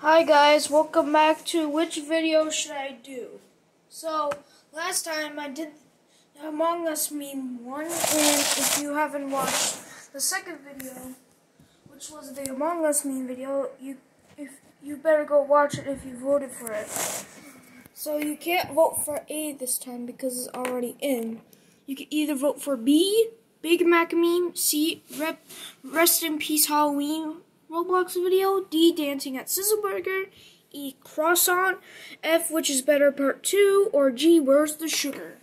Hi guys, welcome back to which video should I do? So, last time I did Among Us meme 1, and if you haven't watched the second video, which was the Among Us meme video, you if you better go watch it if you voted for it. So you can't vote for A this time because it's already in. You can either vote for B, Big Mac meme, C, Rep, Rest in Peace Halloween, Roblox video, D, Dancing at Sizzleburger, E, Croissant, F, Which is Better Part 2, or G, Where's the Sugar?